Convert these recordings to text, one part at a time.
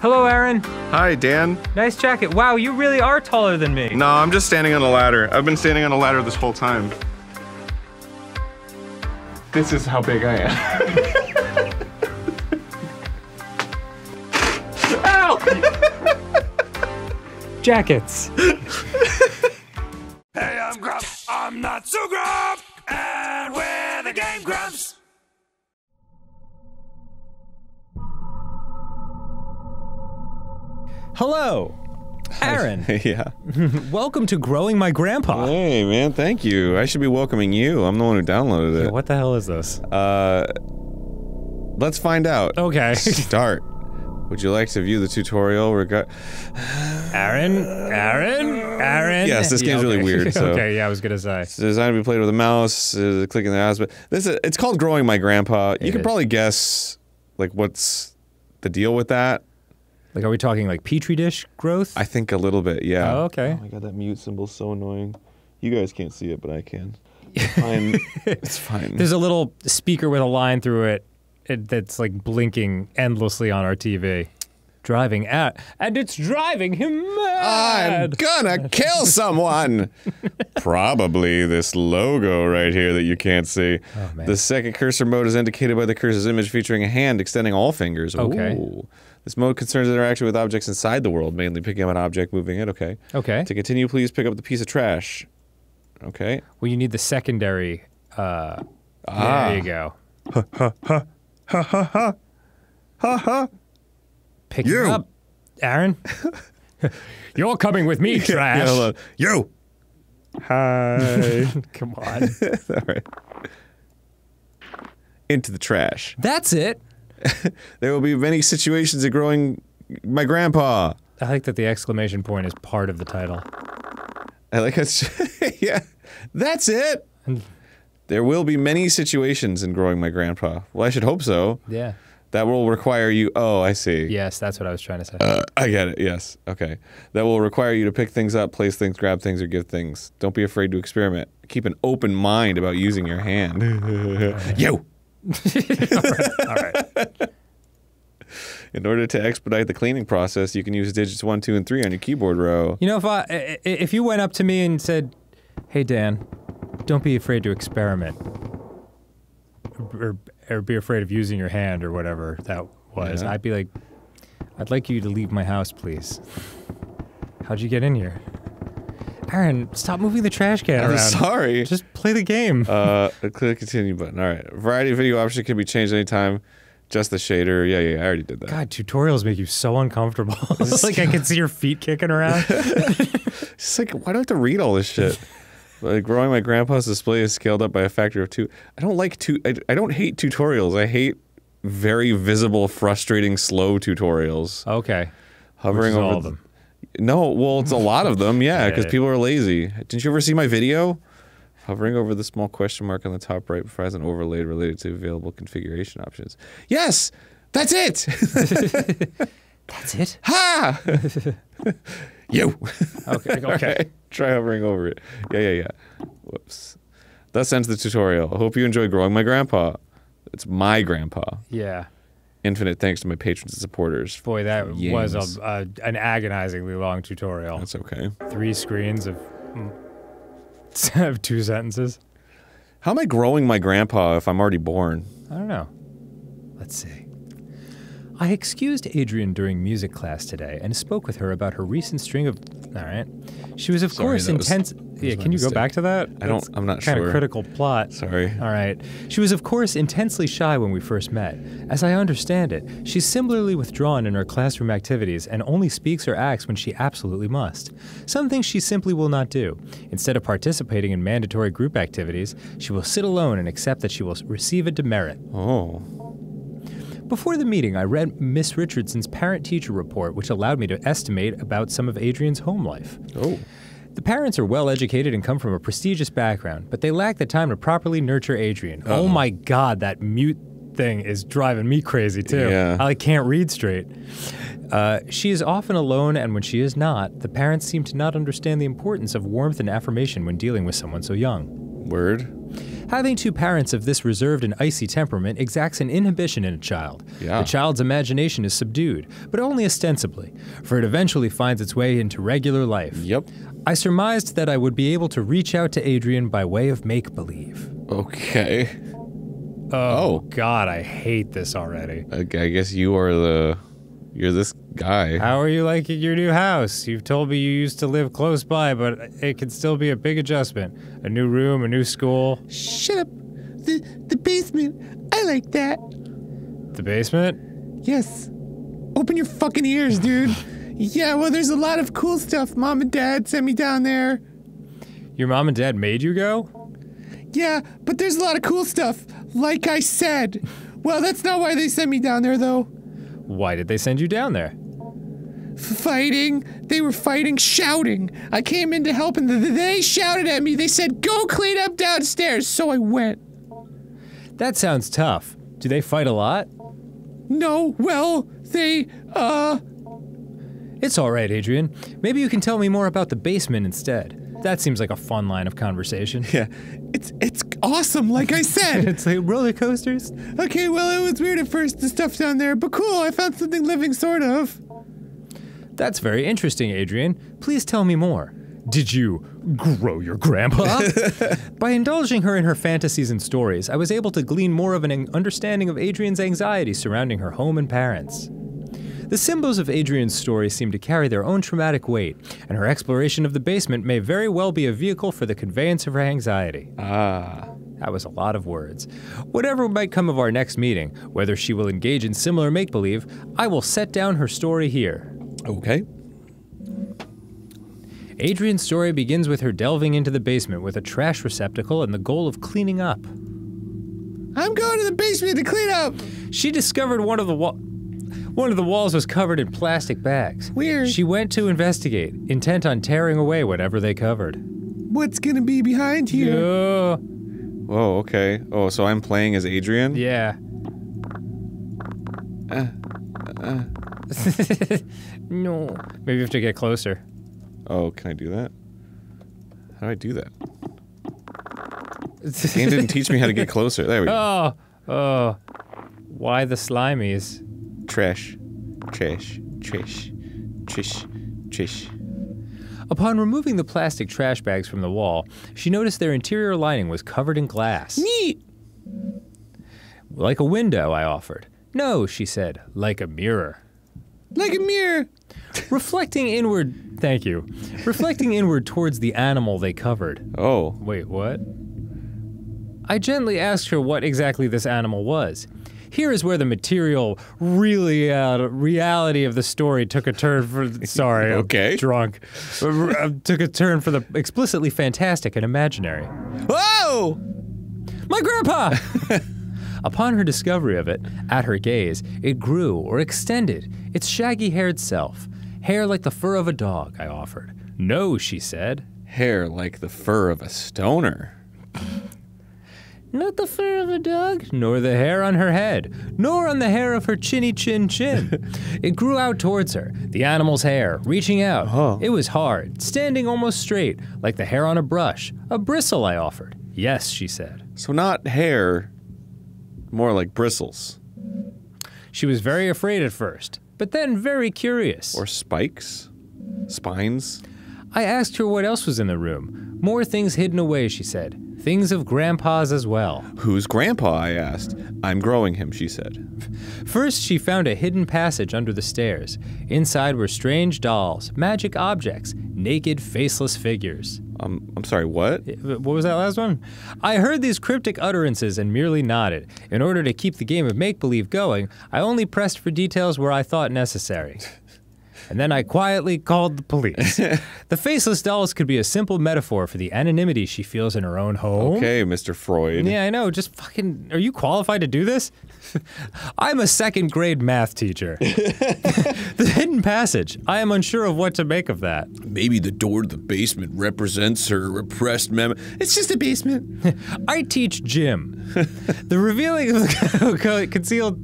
Hello, Arin. Hi, Dan. Nice jacket. Wow, you really are taller than me. No, I'm just standing on a ladder. I've been standing on a ladder this whole time. This is how big I am. Ow! Jackets. Hey, I'm Grump. I'm not so Grump. Hello, Arin. yeah. Welcome to Growing My Grandpa. Hey, man, thank you. I should be welcoming you. I'm the one who downloaded it. What the hell is this? Uh, let's find out. Okay. Start. Would you like to view the tutorial? Rega- Arin? Arin? Arin? Yes, this game's okay. really weird, so- okay, yeah, I was gonna say. It's designed to be played with a mouse, uh, clicking the mouse, but this is, it's called Growing My Grandpa. You It can probably guess, like, what's the deal with that. Like, are we talking like petri dish growth? I think a little bit, yeah. Oh, okay. Oh my god, that mute symbol's so annoying. You guys can't see it, but I can. It's fine. it's fine. There's a little speaker with a line through it, it that's like blinking endlessly on our TV. Driving at, and it's driving him mad. I'm gonna kill someone. Probably this logo right here that you can't see. Oh, man. The second cursor mode is indicated by the cursor's image featuring a hand extending all fingers. Okay. Ooh. This mode concerns interaction with objects inside the world, mainly picking up an object, moving it. Okay. Okay. To continue, please pick up the piece of trash. Okay. Well, you need the secondary. Uh, Ah. There you go. Ha ha ha ha ha ha ha. Pick it You. up, Arin. You're coming with me, trash. Yeah. You. Hi. Come on. all right. Into the trash. That's it. There will be many situations of growing my grandpa. I like that the exclamation point is part of the title. I like it's yeah. That's it. There will be many situations in growing my grandpa. Well, I should hope so. Yeah. That will require you. Oh, I see. Yes, that's what I was trying to say. Uh, I get it. Yes. Okay. That will require you to pick things up, place things, grab things, or give things. Don't be afraid to experiment. Keep an open mind about using your hand. Yo. All right. In order to expedite the cleaning process, you can use digits one, two, and three on your keyboard row. You know, if i- if you went up to me and said, "Hey Dan, don't be afraid to experiment," or, or be afraid of using your hand or whatever that was, Yeah. I'd be like, "I'd like you to leave my house, please." How'd you get in here, Arin? Stop moving the trash can I'm around. sorry. Just play the game. Uh, click the continue button. All right. Variety of video options can be changed anytime. Just the shader. Yeah, yeah, I already did that. God, tutorials make you so uncomfortable. It's like I can see your feet kicking around. It's like, why do I have to read all this shit? like, growing my grandpa's display is scaled up by a factor of two. I don't like two. I, I don't hate tutorials. I hate very visible, frustrating, slow tutorials. okay. Hovering is over all of the- them. No, well, it's a lot of them. Yeah, because people are lazy. Didn't you ever see my video? Hovering over the small question mark on the top right provides an overlay related to available configuration options. Yes, that's it. That's it. ha! you. Okay. Okay. Try hovering over it. Yeah, yeah, yeah. Whoops. Thus ends the tutorial. I hope you enjoy growing my grandpa. It's my grandpa. Yeah. Infinite thanks to my patrons and supporters. Boy, that was a, an agonizingly long tutorial. That's okay. Three screens of, hmm, of two sentences. How am I growing my grandpa if I'm already born? I don't know. Let's see. I excused Adrian during music class today and spoke with her about her recent string of. All right. She was, of Sorry, course, that was- intense. yeah, can you go back to that? I don't- I'm not Kind sure. of critical plot. Sorry. All right. She was, of course, intensely shy when we first met. As I understand it, she's similarly withdrawn in her classroom activities and only speaks or acts when she absolutely must. Some things she simply will not do. Instead of participating in mandatory group activities, she will sit alone and accept that she will receive a demerit. Oh. Before the meeting, I read Miss Richardson's parent teacher report, which allowed me to estimate about some of Adrian's home life. Oh. The parents are well educated and come from a prestigious background, but they lack the time to properly nurture Adrian. Oh my god, that mute thing is driving me crazy too. Yeah. I like, can't read straight. Uh, she is often alone, and when she is not, the parents seem to not understand the importance of warmth and affirmation when dealing with someone so young. Word. Having two parents of this reserved and icy temperament exacts an inhibition in a child. Yeah. The child's imagination is subdued, but only ostensibly, for it eventually finds its way into regular life. Yep. I surmised that I would be able to reach out to Adrian by way of make believe. Okay. Oh, oh, God, I hate this already. I guess you are the. You're this guy. How are you liking your new house? You've told me you used to live close by, but it can still be a big adjustment. A new room, a new school. Shut up. The the basement. I like that. The basement? Yes. Open your fucking ears, dude. yeah, well, there's a lot of cool stuff. Mom and Dad sent me down there. Your mom and dad made you go? Yeah, but there's a lot of cool stuff. Like I said. Well, that's not why they sent me down there, though. Why did they send you down there? Fighting. They were fighting, shouting. I came in to help, and th- they shouted at me. They said, "Go clean up downstairs." So I went. That sounds tough. Do they fight a lot? No, well, they, uh, It's all right, Adrian. Maybe you can tell me more about the basement instead. That seems like a fun line of conversation. yeah, it's it's awesome. Like I said. it's like roller coasters. Okay, well, it was weird at first, the stuff down there, but cool, I found something living, sort of. That's very interesting, Adrian. Please tell me more. Did you grow your grandpa? By indulging her in her fantasies and stories, I was able to glean more of an understanding of Adrian's anxiety surrounding her home and parents. The symbols of Adrian's story seem to carry their own traumatic weight, and her exploration of the basement may very well be a vehicle for the conveyance of her anxiety. Ah. That was a lot of words. Whatever might come of our next meeting, whether she will engage in similar make believe, I will set down her story here. Okay. Adrian's story begins with her delving into the basement with a trash receptacle and the goal of cleaning up. I'm going to the basement to clean up. She discovered one of the wa- one of the walls was covered in plastic bags. Weird. She went to investigate, intent on tearing away whatever they covered. What's gonna be behind here? Oh, Oh, okay. Oh, so I'm playing as Adrian? yeah. Uh, uh. no. Maybe you have to get closer. Oh, can I do that? How do I do that? Game didn't teach me how to get closer. There we go. Oh, oh. Why the slimies? Trash. Trash. Trash. Trish. Trish. Upon removing the plastic trash bags from the wall, she noticed their interior lining was covered in glass. Neat. Like a window, I offered. No, she said, like a mirror. Like a mirror. Reflecting inward, thank you. Reflecting inward towards the animal they covered. Oh. Wait, what? I gently asked her what exactly this animal was. Here is where the material, really, uh, reality of the story took a turn for. Sorry, I'm Okay. drunk. Uh, took a turn for the explicitly fantastic and imaginary. Whoa! My grandpa! Upon her discovery of it, at her gaze, it grew or extended, its shaggy haired self. Hair like the fur of a dog, I offered. No, she said. Hair like the fur of a stoner. Not the fur of a dog, nor the hair on her head, nor on the hair of her chinny chin chin. it grew out towards her, the animal's hair, reaching out. Oh. It was hard, standing almost straight, like the hair on a brush. A bristle, I offered. Yes, she said. So not hair, more like bristles. She was very afraid at first, but then very curious. Or spikes? Spines? I asked her what else was in the room. More things hidden away, she said. Things of Grandpa's as well. Who's grandpa? I asked. I'm growing him, she said. First, she found a hidden passage under the stairs. Inside were strange dolls, magic objects, naked, faceless figures. Um, I'm sorry, what? What was that last one? I heard these cryptic utterances and merely nodded. In order to keep the game of make believe going, I only pressed for details where I thought necessary. And then I quietly called the police. the faceless dolls could be a simple metaphor for the anonymity she feels in her own home. Okay, Mr. Freud. Yeah, I know. Just fucking. Are you qualified to do this? I'm a second grade math teacher. the hidden passage. I am unsure of what to make of that. Maybe the door to the basement represents her repressed mem. It's just a basement. I teach gym. the revealing of the concealed.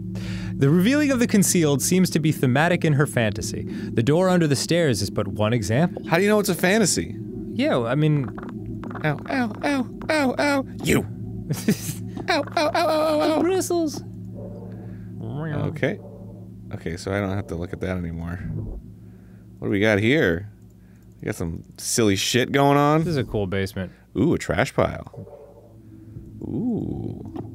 The revealing of the concealed seems to be thematic in her fantasy. The door under the stairs is but one example. How do you know it's a fantasy? Yeah, I mean, ow, ow, ow, ow, ow. You. Ow, ow, ow, ow, ow, ow. Bristles. Okay. Okay, so I don't have to look at that anymore. What do we got here? We got some silly shit going on. This is a cool basement. Ooh, a trash pile. Ooh.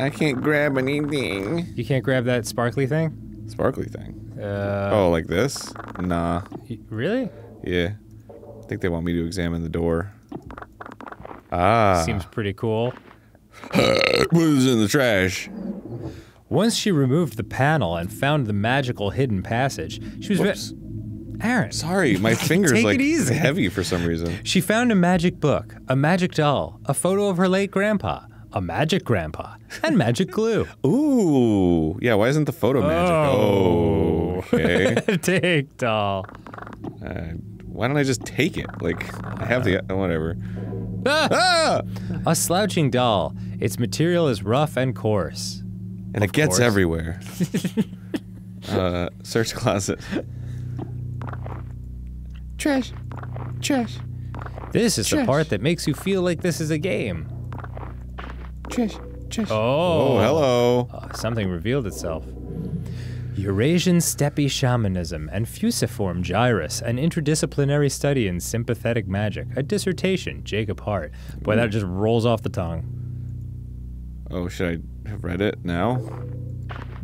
I can't grab anything. You can't grab that sparkly thing? Sparkly thing. Uh, Oh, like this? Nah. really? Yeah. I think they want me to examine the door. Ah. Seems pretty cool. what is in the trash? Once she removed the panel and found the magical hidden passage, she was. Whoops. Arin. Sorry, my finger's Take it like easy. heavy for some reason. She found a magic book, a magic doll, a photo of her late grandpa, a magic grandpa, and magic glue. Ooh. Yeah, why isn't the photo magic? Oh. Okay. Take doll. Uh, why don't I just take it? Like, I have the. Uh, whatever. Ah! Ah! A slouching doll. Its material is rough and coarse. And it gets course. everywhere. uh, search closet. Trash. Trash. This is the part that makes you feel like this is a game. Trash. Trash. Oh, Oh, hello. Uh, something revealed itself. Eurasian steppe shamanism and fusiform gyrus, an interdisciplinary study in sympathetic magic, a dissertation, Jacob Hart. Boy, that just rolls off the tongue. Oh, should I have read it now?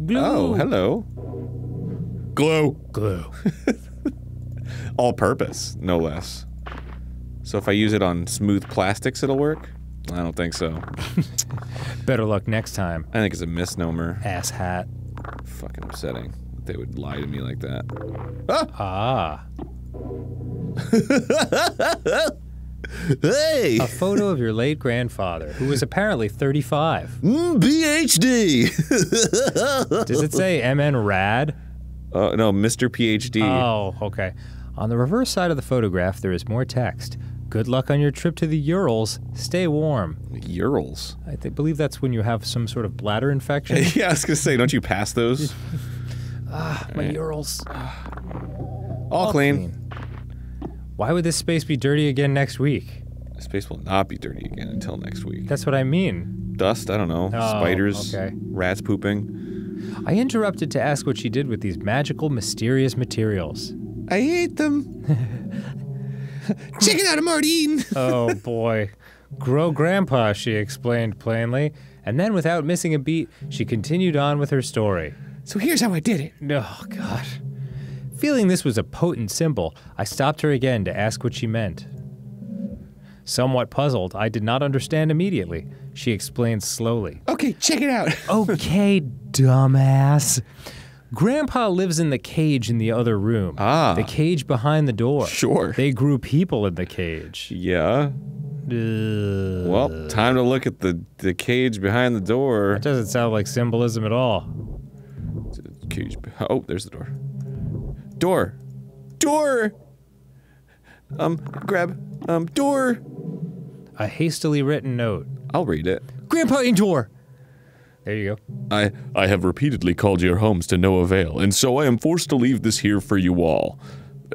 Glue. Oh, hello. Glue. Glue. All purpose, no less. So if I use it on smooth plastics, it'll work? I don't think so. Better luck next time, I think it's a misnomer. ass hat. Fucking upsetting. They would lie to me like that. Ah, Hey! a photo of your late grandfather, who was apparently 35. Mm, PhD! Does it say MN Rad? oh, no, Mr. PhD. Oh, okay. On the reverse side of the photograph, there is more text. Good luck on your trip to the Urals. Stay warm. Urals. I th- believe that's when you have some sort of bladder infection. yeah, I was gonna say, don't you pass those? Ah, my Urals. All clean. Why would this space be dirty again next week? This space will not be dirty again until next week. That's what I mean. Dust, I don't know. Oh, Spiders, okay. rats pooping. I interrupted to ask what she did with these magical, mysterious materials. I ate them. Check it out, already eating. Oh boy. Grow grandpa, she explained plainly. And then, without missing a beat, she continued on with her story. So here's how I did it. Oh, God. Feeling this was a potent symbol, I stopped her again to ask what she meant. Somewhat puzzled, I did not understand immediately. She explained slowly. Okay, check it out. Okay, dumbass. Grandpa lives in the cage in the other room. Ah. The cage behind the door. Sure. They grew people in the cage. Yeah. Ugh. Well, time to look at the, the cage behind the door. That doesn't sound like symbolism at all. Cage. Oh, there's the door. Door. Door. Um, grab. Um, door. A hastily written note. I'll read it. Grandpa in door. There you go. I, I have repeatedly called your homes to no avail, and so I am forced to leave this here for you all.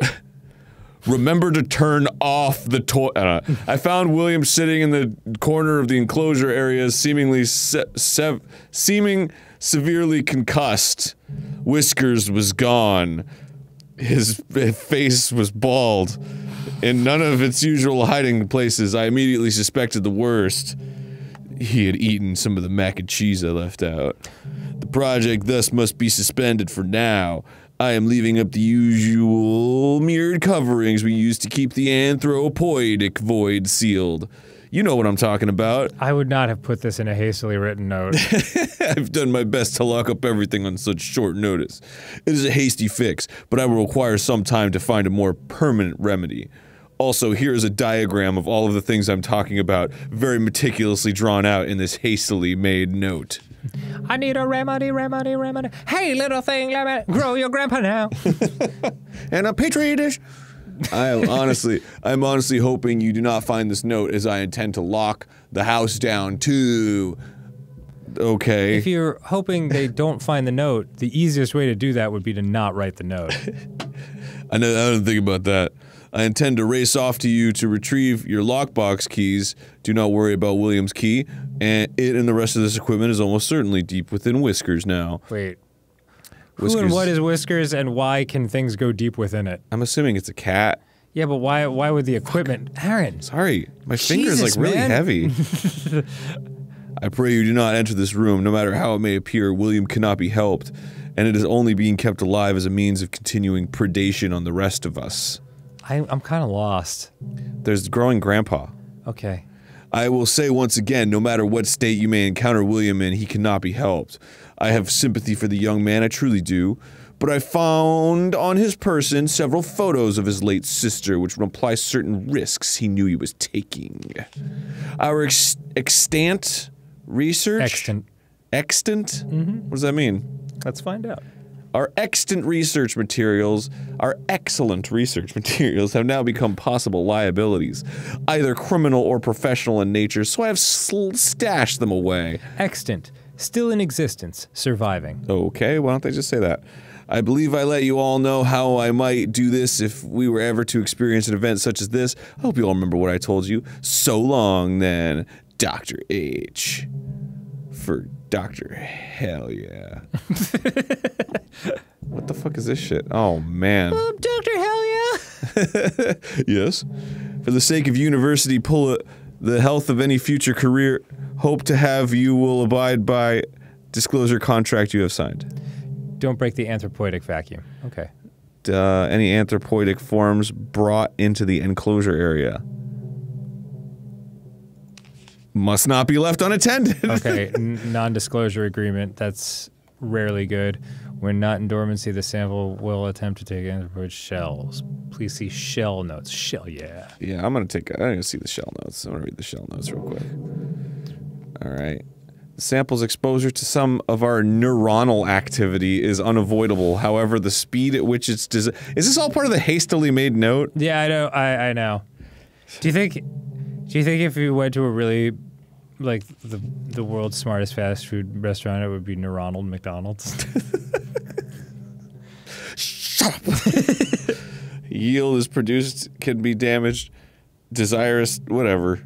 Remember to turn off the toy. Uh, I found William sitting in the corner of the enclosure area, seemingly se- sev- seeming severely concussed. Whiskers was gone. His face was bald. In none of its usual hiding places, I immediately suspected the worst. He had eaten some of the mac and cheese I left out. The project thus must be suspended for now. I am leaving up the usual mirrored coverings we use to keep the anthropoidic void sealed. You know what I'm talking about. I would not have put this in a hastily written note. I've done my best to lock up everything on such short notice. It is a hasty fix, but I will require some time to find a more permanent remedy. Also, here is a diagram of all of the things I'm talking about, very meticulously drawn out in this hastily made note. I need a remedy, remedy, remedy. Hey, little thing, let me grow your grandpa now. and a petri dish. I am honestly, I'm honestly hoping you do not find this note, as I intend to lock the house down too. Okay. if you're hoping they don't find the note, the easiest way to do that would be to not write the note. I know. I didn't think about that. I intend to race off to you to retrieve your lockbox keys. Do not worry about William's key, and it and the rest of this equipment is almost certainly deep within Whiskers now. Wait. Who and what is Whiskers, and why can things go deep within it? I'm assuming it's a cat. Yeah, but why? Why would the equipment, Arin? Sorry, my finger's Jesus, like really man. heavy. I pray you do not enter this room, no matter how it may appear. William cannot be helped, and it is only being kept alive as a means of continuing predation on the rest of us. I, I'm kind of lost. There's growing grandpa. Okay. I will say once again, no matter what state you may encounter William in, he cannot be helped. I have sympathy for the young man, I truly do. But I found on his person several photos of his late sister, which would imply certain risks he knew he was taking. Our ex- extant research. Extant. Extant? Mm-hmm. What does that mean? Let's find out. Our extant research materials, our excellent research materials, have now become possible liabilities, either criminal or professional in nature, so I have sl- stashed them away. Extant. Still in existence. Surviving. Okay, why don't they just say that? I believe I let you all know how I might do this if we were ever to experience an event such as this. I hope you all remember what I told you. So long, then, Dr. H. For Dr. Hell yeah. what the fuck is this shit? Oh, man. Dr. Hell yeah! Yes. For the sake of university, pull it, the health of any future career, hope to have you will abide by disclosure contract you have signed. Don't break the anthropoidic vacuum. Okay. Uh, any anthropoidic forms brought into the enclosure area must not be left unattended. Okay. Non-disclosure agreement. That's rarely good. When not in dormancy, the sample will attempt to take anthropoid shells. Please see shell notes. Shell, yeah. yeah, I'm gonna take. I'm gonna see the shell notes. I'm gonna read the shell notes real quick. All right. The sample's exposure to some of our neuronal activity is unavoidable. However, the speed at which it's is this all part of the hastily made note? Yeah, I know. I, I know. Do you think? Do you think if you went to a really, like the the world's smartest fast food restaurant, it would be Ronald McDonald's? Shut up. Yield is produced, can be damaged, desirous, whatever.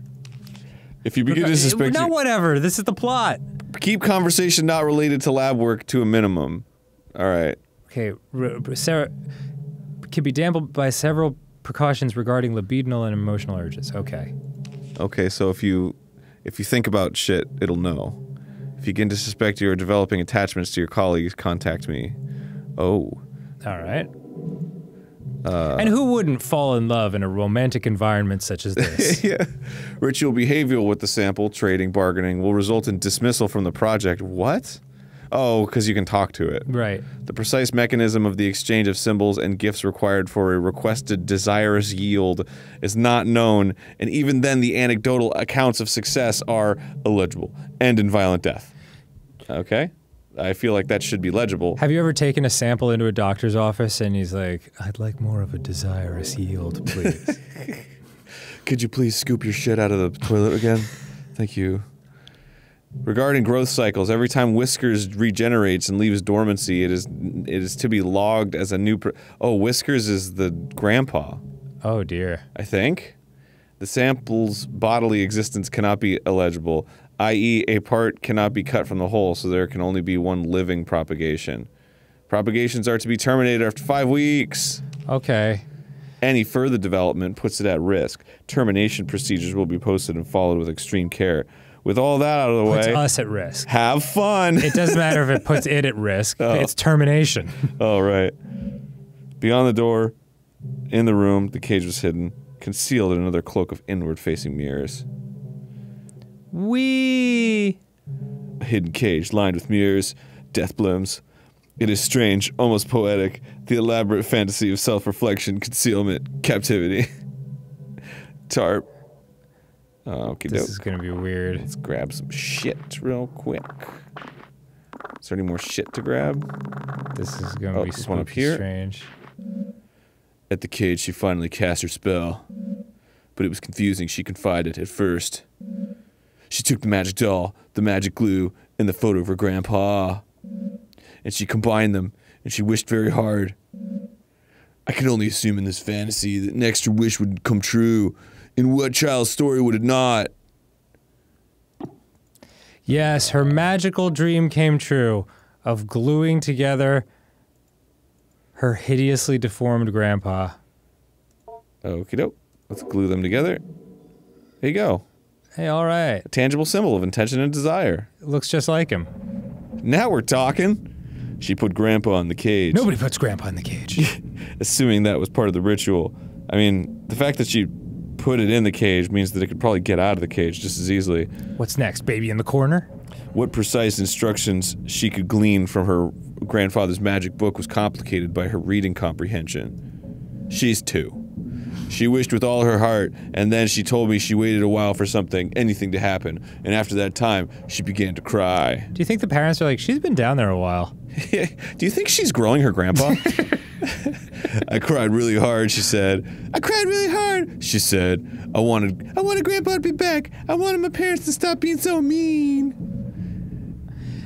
If you begin to suspect, no, whatever. This is the plot. keep conversation not related to lab work to a minimum. All right. Okay, Sarah can be dampened by several precautions regarding libidinal and emotional urges. Okay. Okay, so if you if you think about shit, it'll know. If you begin to suspect you're developing attachments to your colleagues, contact me. Oh. All right. Uh. and who wouldn't fall in love in a romantic environment such as this? yeah. Ritual behavioral with the sample, trading, bargaining will result in dismissal from the project. What? Oh, because you can talk to it. right. The precise mechanism of the exchange of symbols and gifts required for a requested desirous yield is not known, and even then, the anecdotal accounts of success are illegible and in violent death. Okay? I feel like that should be legible. Have you ever taken a sample into a doctor's office and he's like, "I'd like more of a desirous yield, please." Could you please scoop your shit out of the toilet again? Thank you. Regarding growth cycles, every time Whiskers regenerates and leaves dormancy, it is it is to be logged as a new. Pr- oh, Whiskers is the grandpa. oh dear. I think. The sample's bodily existence cannot be illegible, i.e., a part cannot be cut from the whole, so there can only be one living propagation. Propagations are to be terminated after five weeks. Okay. Any further development puts it at risk. Termination procedures will be posted and followed with extreme care. With all that out of the Puts way, us at risk. have fun. It doesn't matter if it puts it at risk. Oh. It's termination. All right. Beyond the door, in the room, the cage was hidden, concealed in another cloak of inward facing mirrors. We. A hidden cage lined with mirrors, death blooms. It is strange, almost poetic, the elaborate fantasy of self reflection, concealment, captivity. Tarp. Okay, This is gonna be weird. Let's grab some shit real quick. Is there any more shit to grab? This is gonna Oh, be this one up here? strange. At the cage, she finally cast her spell. But it was confusing, she confided at first. She took the magic doll, the magic glue, and the photo of her grandpa. And she combined them, and she wished very hard. I can only assume in this fantasy that an extra wish would come true. In what child's story would it not? Yes, her magical dream came true of gluing together her hideously deformed grandpa. Okie doke. Let's glue them together. There you go. Hey, all right. A tangible symbol of intention and desire. Looks just like him. Now we're talking. She put Grandpa in the cage. Nobody puts grandpa in the cage. assuming that was part of the ritual. I mean, the fact that she put it in the cage means that it could probably get out of the cage just as easily. What's next? Baby in the corner? What precise instructions she could glean from her grandfather's magic book was complicated by her reading comprehension. She's two. She wished with all her heart, and then she told me she waited a while for something, anything to happen, and after that time, she began to cry. Do you think the parents are like, she's been down there a while? Do you think she's growing her grandpa? I cried really hard, she said. I cried really hard, she said. I wanted I wanted grandpa to be back. I wanted my parents to stop being so mean.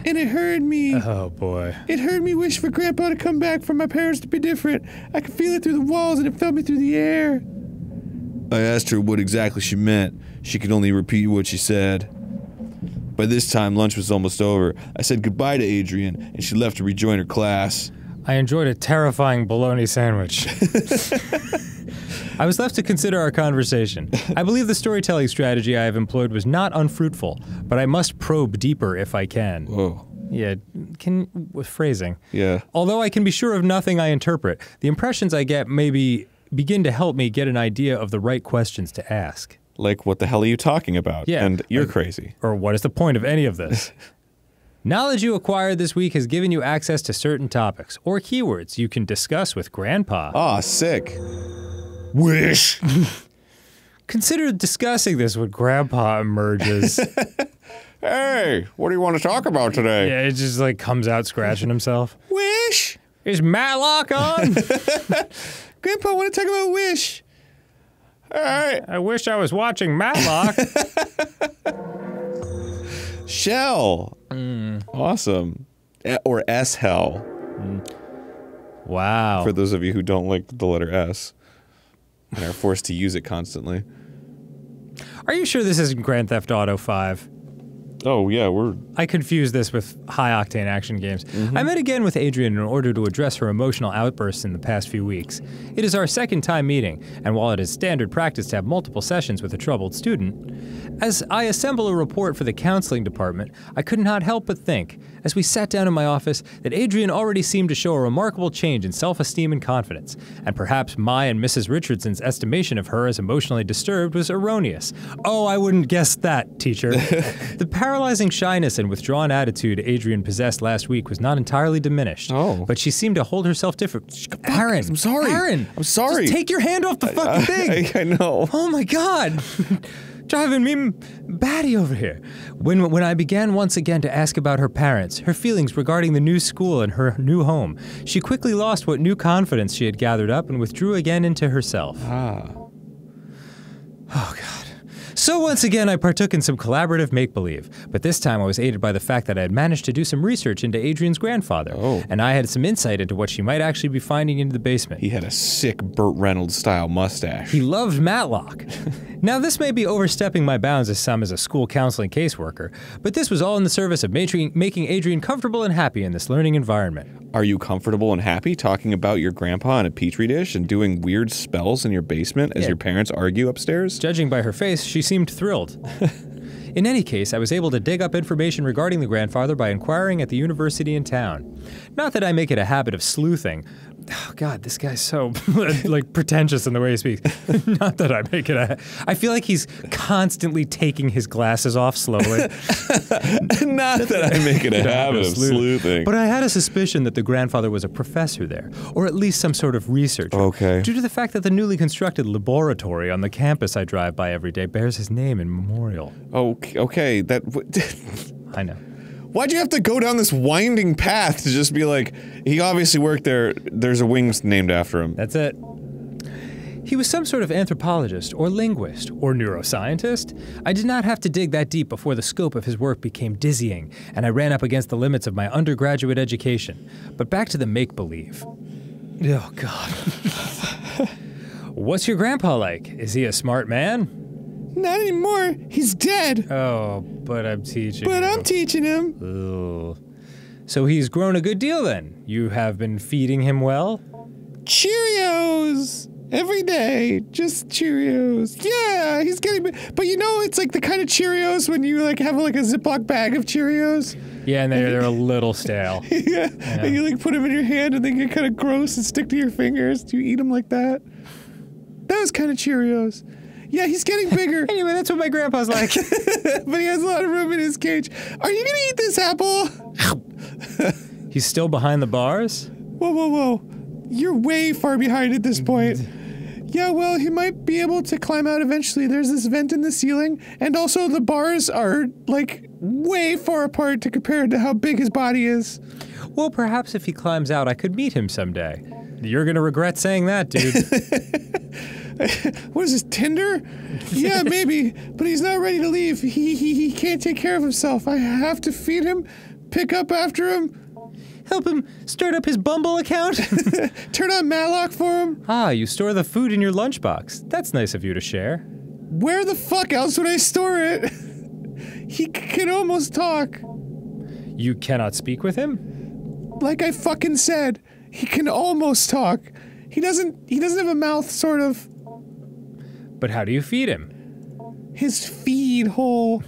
And it hurt me. Oh boy. It hurt me wish for grandpa to come back, for my parents to be different. I could feel it through the walls and it felt me through the air. I asked her what exactly she meant. She could only repeat what she said. By this time, lunch was almost over. I said goodbye to Adrian, and she left to rejoin her class. I enjoyed a terrifying bologna sandwich. I was left to consider our conversation. I believe the storytelling strategy I have employed was not unfruitful, but I must probe deeper if I can. Whoa. Yeah, can with phrasing. Yeah. Although I can be sure of nothing I interpret, the impressions I get maybe begin to help me get an idea of the right questions to ask. Like, what the hell are you talking about? Yeah. And you're Like- crazy. Or what is the point of any of this? Knowledge you acquired this week has given you access to certain topics or keywords you can discuss with Grandpa. Ah, sick. Wish. Consider discussing this when Grandpa emerges. hey, what do you want to talk about today? yeah, it just like comes out scratching himself. Wish. Is Matlock on? Grandpa, I want to talk about Wish. All right. I wish I was watching Matlock. Shell. Mm. Awesome. E- Or S Hell, mm. wow. for those of you who don't like the letter S and are forced to use it constantly. Are you sure this isn't Grand Theft Auto 5? Oh, yeah, we're. I confuse this with high octane action games. I met again with Adrian in order to address her emotional outbursts in the past few weeks. It is our second time meeting, and while it is standard practice to have multiple sessions with a troubled student, as I assemble a report for the counseling department, I could not help but think, as we sat down in my office, that Adrian already seemed to show a remarkable change in self esteem and confidence, and perhaps my and Mrs. Richardson's estimation of her as emotionally disturbed was erroneous. Oh, I wouldn't guess that, teacher. the paralyzing shyness and withdrawn attitude Adrian possessed last week was not entirely diminished. Oh. But she seemed to hold herself different. Arin, I'm sorry. Arin, I'm sorry. Just take your hand off the fucking thing. I, I know. Oh my god. Driving me batty over here. When when I began once again to ask about her parents, her feelings regarding the new school and her new home, she quickly lost what new confidence she had gathered up and withdrew again into herself. Ah. Oh god. So once again, I partook in some collaborative make believe, but this time I was aided by the fact that I had managed to do some research into Adrian's grandfather, Oh. and I had some insight into what she might actually be finding in the basement. He had a sick Burt Reynolds style mustache. He loved Matlock. now, this may be overstepping my bounds as some as a school counseling caseworker, but this was all in the service of making Adrian comfortable and happy in this learning environment. Are you comfortable and happy talking about your grandpa in a petri dish and doing weird spells in your basement as Yeah. your parents argue upstairs? Judging by her face, she seemed thrilled. In any case, I was able to dig up information regarding the grandfather by inquiring at the university in town. Not that I make it a habit of sleuthing. Oh God, this guy's so like pretentious in the way he speaks. Not that I make it a. I feel like he's constantly taking his glasses off slowly. Not that I make it a habit of sleuthing. But I had a suspicion that the grandfather was a professor there, or at least some sort of researcher. Okay. Due to the fact that the newly constructed laboratory on the campus I drive by every day bears his name in memorial. okay, okay, that. I know. Why'd you have to go down this winding path to just be like, he obviously worked there. There's a wings named after him. That's it. He was some sort of anthropologist or linguist or neuroscientist. I did not have to dig that deep before the scope of his work became dizzying and I ran up against the limits of my undergraduate education. But back to the make believe. Oh, God. What's your grandpa like? Is he a smart man? Not anymore. He's dead. Oh, but I'm teaching. But you. I'm teaching him. So he's grown a good deal then. You have been feeding him well? Cheerios every day, just Cheerios. Yeah, he's getting. But you know, it's like the kind of Cheerios when you like have like a Ziploc bag of Cheerios. Yeah, and they're, they're a little stale. yeah. and you like put them in your hand and they get kind of gross and stick to your fingers. Do you eat them like that? Those kind of Cheerios. Yeah, he's getting bigger, Anyway, that's what my grandpa's like. but he has a lot of room in his cage. Are you gonna eat this apple? he's still behind the bars? Whoa, whoa, whoa. You're way far behind at this point. Yeah, well, he might be able to climb out eventually. There's this vent in the ceiling, and also the bars are like way far apart to compare to how big his body is. Well, perhaps if he climbs out, I could meet him someday. You're gonna regret saying that, dude. What is this, Tinder? Yeah, maybe, but he's not ready to leave. He, he, he can't take care of himself. I have to feed him, pick up after him, Help him start up his Bumble account? turn on Matlock for him. ah, you store the food in your lunchbox. That's nice of you to share. Where the fuck else would I store it? He c- can almost talk. You cannot speak with him? like I fucking said, he can almost talk. He doesn't he doesn't have a mouth sort of But how do you feed him? his feed hole.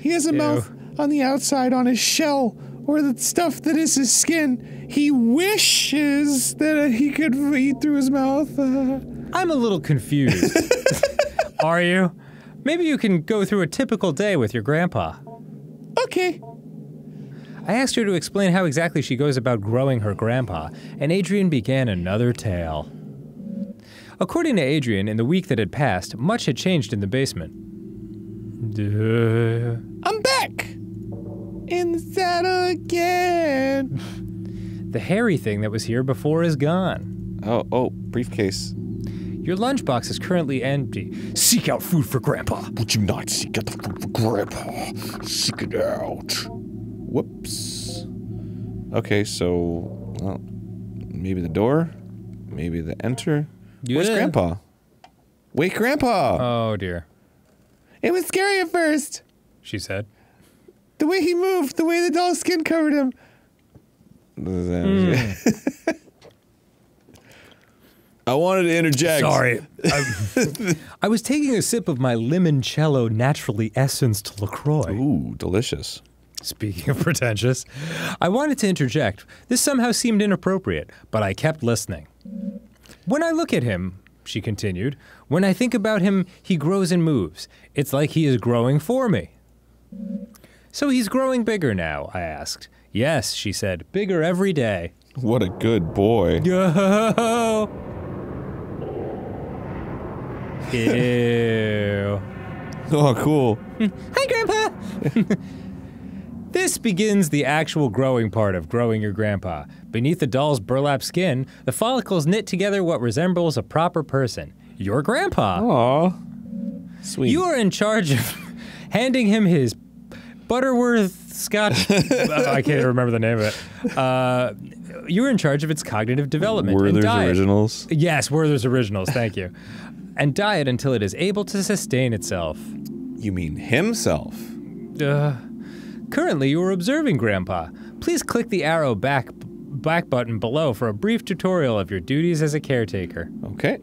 He has a Ew. mouth on the outside on his shell or the stuff that is his skin. He wishes that he could eat through his mouth. Uh, I'm a little confused. Are you? Maybe you can go through a typical day with your grandpa. okay. I asked her to explain how exactly she goes about growing her grandpa, and Adrian began another tale. According to Adrian, in the week that had passed, much had changed in the basement. Duh. I'm back. In the saddle again. The hairy thing that was here before is gone. Oh, oh, briefcase. Your lunchbox is currently empty. Seek out food for Grandpa. Would you not seek out the food for Grandpa? Seek it out. Whoops. Okay, so well, maybe the door, maybe the enter. Where's Yeah. Grandpa? Wake Grandpa! Oh dear, It was scary at first. she said. The way he moved, the way the doll's skin covered him. Hmm. I wanted to interject. Sorry. I, I was taking a sip of my limoncello naturally essenced LaCroix. Ooh, delicious. Speaking of pretentious, I wanted to interject. This somehow seemed inappropriate, but I kept listening. When I look at him, she continued, when I think about him, he grows and moves. It's like he is growing for me. So he's growing bigger now, I asked. Yes, she said, bigger every day. What a good boy. Yo! Ew. Oh, cool. Hi, Grandpa! this begins the actual growing part of growing your grandpa. Beneath the doll's burlap skin, the follicles knit together what resembles a proper person. Your grandpa. Aw. Sweet. You are in charge of handing him his Butterworth Scotch. I can't remember the name of it. Uh, you're in charge of its cognitive development. and Werther's. Originals. Yes, Werther's Originals. Thank you. and diet until it is able to sustain itself. You mean himself? Uh, currently, you are observing Grandpa. Please click the arrow back back button below for a brief tutorial of your duties as a caretaker. Okay.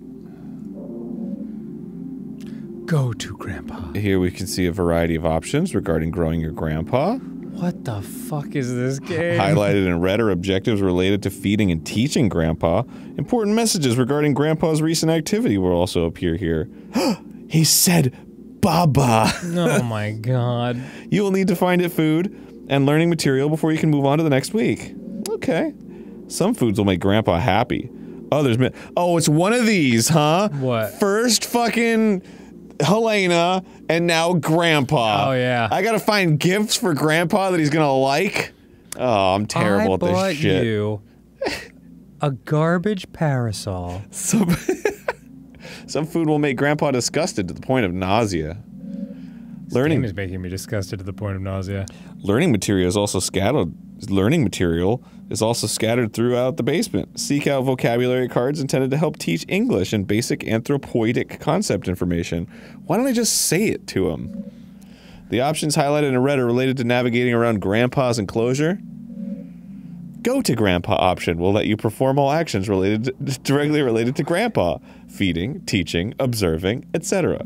Go to Grandpa. Here we can see a variety of options regarding growing your grandpa. What the fuck is this game? Highlighted in red are objectives related to feeding and teaching grandpa. Important messages regarding grandpa's recent activity will also appear here. he said, Baba. oh my god. You will need to find it food and learning material before you can move on to the next week. Okay. Some foods will make grandpa happy. Others, ma- oh, it's one of these, huh? What? First fucking Helena and now grandpa. Oh, yeah. I gotta find gifts for grandpa that he's gonna like. Oh, I'm terrible I at this bought shit. you a garbage parasol. Some, some food will make grandpa disgusted to the point of nausea. Learning is making me disgusted to the point of nausea. Learning material is also scattered. Learning material is also scattered throughout the basement. Seek out vocabulary cards intended to help teach English and basic anthropoidic concept information. Why don't I just say it to him? The options highlighted in red are related to navigating around Grandpa's enclosure. Go to Grandpa option will let you perform all actions related directly related to Grandpa: feeding, teaching, observing, etc.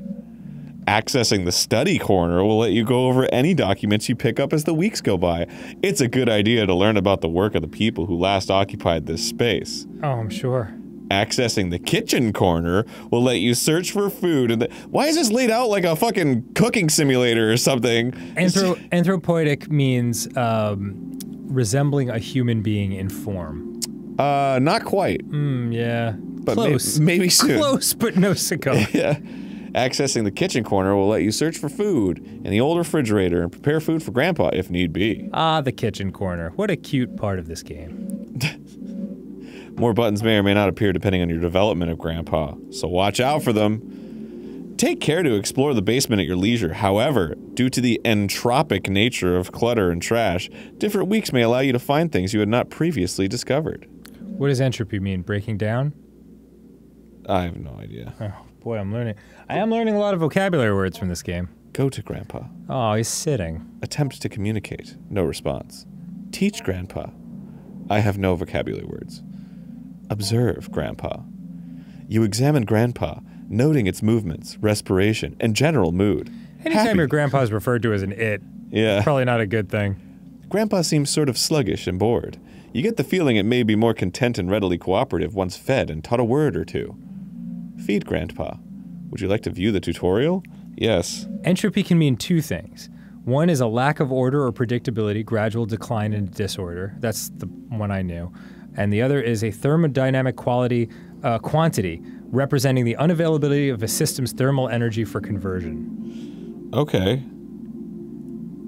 Accessing the study corner will let you go over any documents you pick up as the weeks go by. It's a good idea to learn about the work of the people who last occupied this space. Oh, I'm sure. Accessing the kitchen corner will let you search for food. And the, why is this laid out like a fucking cooking simulator or something? Anthro- anthropoidic means um, resembling a human being in form. Uh, not quite, Hmm, yeah. but may- Close. maybe soon. Close, but no cigar. Yeah. Accessing the kitchen corner will let you search for food in the old refrigerator and prepare food for Grandpa if need be. ah, the kitchen corner. What a cute part of this game. More buttons may or may not appear depending on your development of Grandpa, so watch out for them. Take care to explore the basement at your leisure. However, due to the entropic nature of clutter and trash, different weeks may allow you to find things you had not previously discovered. What does entropy mean? Breaking down? I have no idea. Oh, boy, I'm learning. I am learning a lot of vocabulary words from this game. Go to Grandpa. Oh, he's sitting. Attempt to communicate. No response. Teach Grandpa. I have no vocabulary words. Observe Grandpa. You examine Grandpa, noting its movements, respiration, and general mood. Anytime Happy. your grandpa's referred to as an it, Yeah. probably not a good thing. Grandpa seems sort of sluggish and bored. You get the feeling it may be more content and readily cooperative once fed and taught a word or two. Feed Grandpa. Would you like to view the tutorial? Yes. Entropy can mean two things. One is a lack of order or predictability, gradual decline into disorder. That's the one I knew. And the other is a thermodynamic quality, uh, quantity, representing the unavailability of a system's thermal energy for conversion Okay.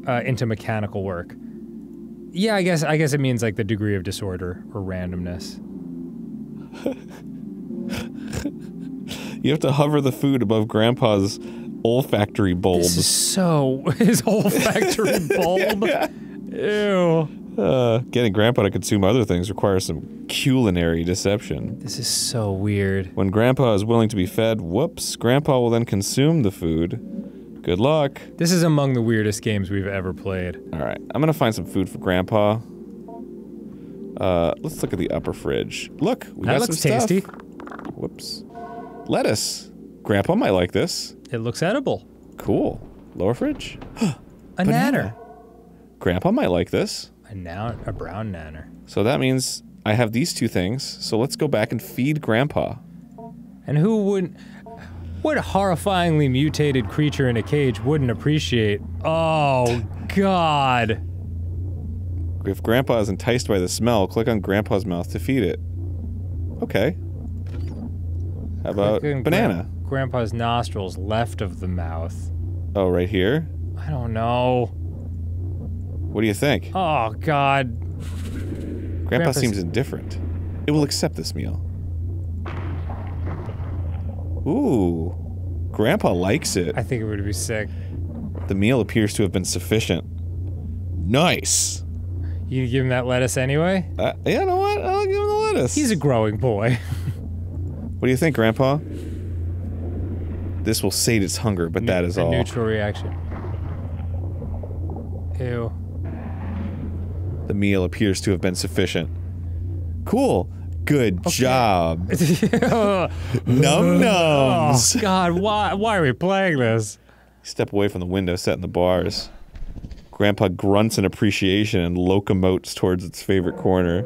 uh, into mechanical work. Yeah, I guess I guess it means like the degree of disorder or randomness. You have to hover the food above Grandpa's olfactory bulb. This is so his olfactory bulb. Ew. Uh, getting Grandpa to consume other things requires some culinary deception. This is so weird. When Grandpa is willing to be fed, whoops, Grandpa will then consume the food. Good luck. This is among the weirdest games we've ever played. All right, I'm gonna find some food for Grandpa. Uh, let's look at the upper fridge. Look, we That got looks some stuff. tasty. Whoops. Lettuce. Grandpa might like this. It looks edible. Cool. Lower fridge. A Banana. nanner. Grandpa might like this. A now a brown nanner. So that means I have these two things. So let's go back and feed Grandpa. And who wouldn't what horrifyingly mutated creature in a cage wouldn't appreciate? Oh god. If Grandpa is enticed by the smell, click on Grandpa's mouth to feed it. Okay. How about Clicking banana? Gra- Grandpa's nostrils left of the mouth. Oh, right here. I don't know. What do you think? Oh god. Grandpa Grandpa's- seems indifferent. It will accept this meal. Ooh. Grandpa likes it. I think it would be sick. The meal appears to have been sufficient. Nice. You give him that lettuce anyway? Uh, you know what? I'll give him the lettuce. He's a growing boy. What do you think, Grandpa? This will sate its hunger, but that is a all. neutral reaction. Ew. The meal appears to have been sufficient. Cool. Good job. Num Oh nums. God! Why? Why are we playing this? Step away from the window set in the bars. Grandpa grunts in appreciation and locomotes towards its favorite corner.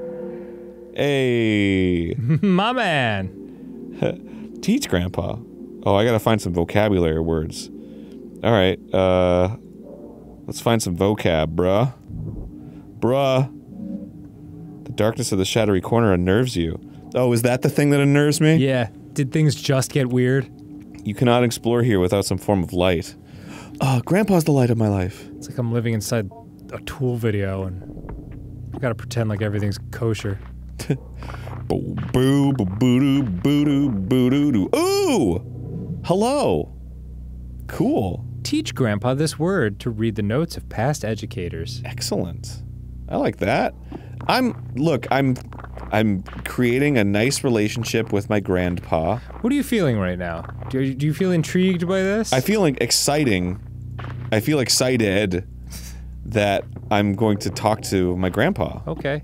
Hey, My man. Teach Grandpa. Oh, I gotta find some vocabulary words. All right, uh, let's find some vocab, bruh. Bruh. The darkness of the shadowy corner unnerves you. Oh, is that the thing that unnerves me? Yeah. Did things just get weird? You cannot explore here without some form of light. Oh, Grandpa's the light of my life. It's like I'm living inside a Tool video and I gotta pretend like everything's kosher. Boo boo boo boo boo boo doo doo. Ooh! Hello. Cool. Teach Grandpa this word to read the notes of past educators. Excellent. I like that. I'm look, I'm I'm creating a nice relationship with my grandpa. What are you feeling right now? Do you, do you feel intrigued by this? I feel like exciting. I feel excited that I'm going to talk to my grandpa. okay.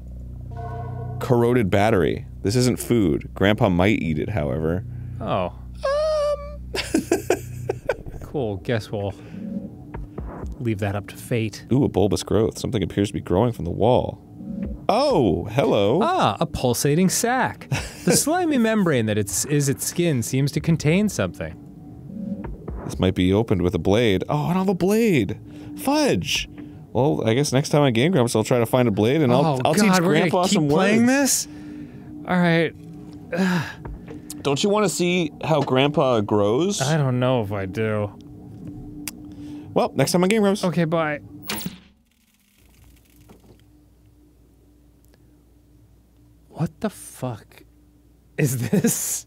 Corroded battery. This isn't food. Grandpa might eat it, however. Oh. cool. Guess we'll leave that up to fate. Ooh, a bulbous growth. Something appears to be growing from the wall. Oh, hello. Ah, a pulsating sac. The slimy membrane that it's, is its skin seems to contain something. This might be opened with a blade. Oh, I don't have a blade. Fudge. Well, I guess next time I Game Grumps, I'll try to find a blade and I'll, oh I'll God, teach we're Grandpa gonna keep some playing words. this. All right. Don't you want to see how Grandpa grows? I don't know if I do. well, next time on Game Grumps. Okay, bye. What the fuck is this?